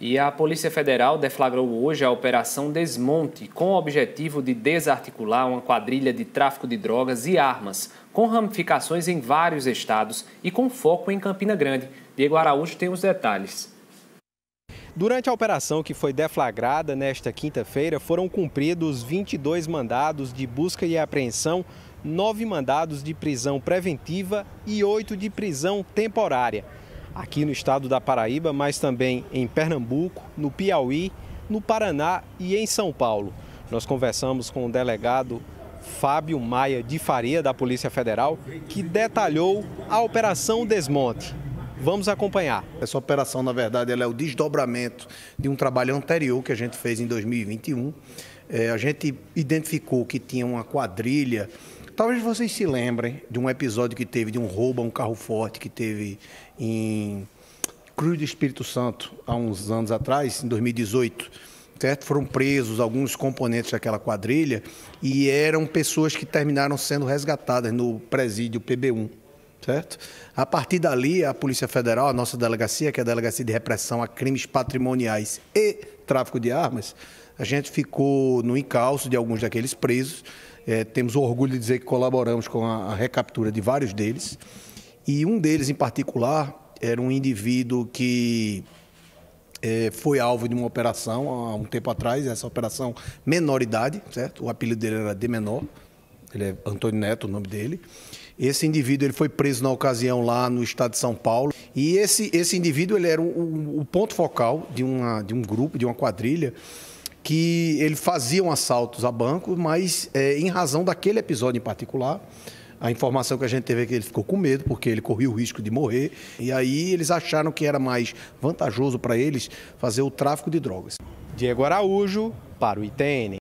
E a Polícia Federal deflagrou hoje a Operação Desmonte, com o objetivo de desarticular uma quadrilha de tráfico de drogas e armas, com ramificações em vários estados e com foco em Campina Grande. Diego Araújo tem os detalhes. Durante a operação que foi deflagrada nesta quinta-feira, foram cumpridos 22 mandados de busca e apreensão, nove mandados de prisão preventiva e oito de prisão temporária aqui no estado da Paraíba, mas também em Pernambuco, no Piauí, no Paraná e em São Paulo. Nós conversamos com o delegado Fábio Maia de Faria, da Polícia Federal, que detalhou a Operação Desmonte. Vamos acompanhar. Essa operação, na verdade, é o desdobramento de um trabalho anterior que a gente fez em 2021. É, a gente identificou que tinha uma quadrilha Talvez vocês se lembrem de um episódio que teve de um roubo a um carro forte que teve em Cruz do Espírito Santo há uns anos atrás, em 2018. Certo? Foram presos alguns componentes daquela quadrilha e eram pessoas que terminaram sendo resgatadas no presídio PB1. Certo? A partir dali, a Polícia Federal, a nossa delegacia, que é a Delegacia de Repressão a Crimes Patrimoniais e Tráfico de Armas, a gente ficou no encalço de alguns daqueles presos é, temos o orgulho de dizer que colaboramos com a, a recaptura de vários deles. E um deles, em particular, era um indivíduo que é, foi alvo de uma operação há um tempo atrás, essa operação menoridade, certo? O apelido dele era de menor, ele é Antônio Neto, o nome dele. Esse indivíduo ele foi preso na ocasião lá no estado de São Paulo e esse, esse indivíduo ele era o, o ponto focal de, uma, de um grupo, de uma quadrilha que ele faziam assaltos a bancos, mas é, em razão daquele episódio em particular, a informação que a gente teve é que ele ficou com medo, porque ele corria o risco de morrer, e aí eles acharam que era mais vantajoso para eles fazer o tráfico de drogas. Diego Araújo, para o ITN.